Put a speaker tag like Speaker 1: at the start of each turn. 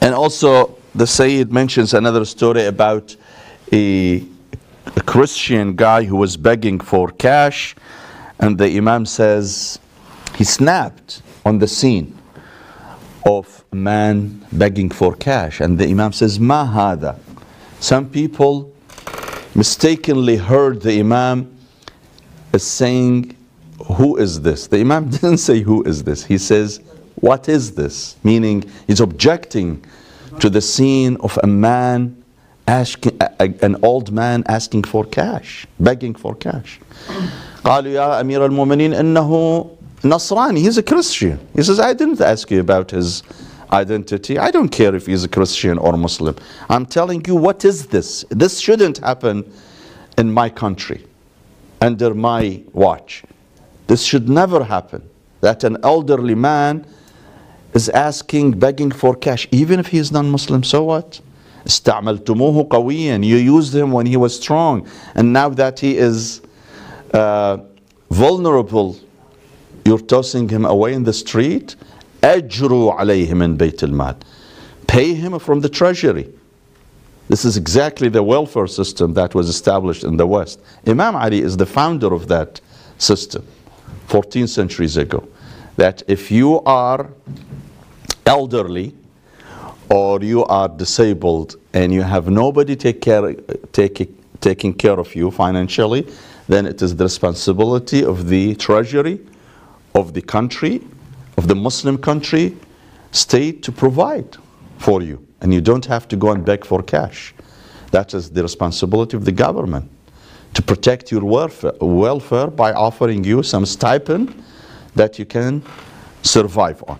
Speaker 1: And also, the Sayyid mentions another story about a, a Christian guy who was begging for cash, and the Imam says he snapped on the scene of a man begging for cash, and the Imam says, Ma hada. Some people mistakenly heard the Imam saying, Who is this? The Imam didn't say, Who is this? He says, What is this? Meaning, he's objecting to the scene of a man asking, a- a- an old man asking for cash, begging for cash. قالوا يا أمير المؤمنين إنه نصراني he's a Christian he says I didn't ask you about his identity I don't care if he's a Christian or Muslim I'm telling you what is this this shouldn't happen in my country under my watch this should never happen that an elderly man is asking begging for cash even if he is non-Muslim so what استعملتموه قويا you used him when he was strong and now that he is uh, vulnerable, you're tossing him away in the street. أجروا عليه من بيت المال. Pay him from the treasury. This is exactly the welfare system that was established in the West. Imam Ali is the founder of that system 14 centuries ago. That if you are elderly or you are disabled and you have nobody take care, take, taking care of you financially, then it is the responsibility of the treasury of the country, of the Muslim country, state to provide for you. And you don't have to go and beg for cash. That is the responsibility of the government to protect your welfare, welfare by offering you some stipend that you can survive on.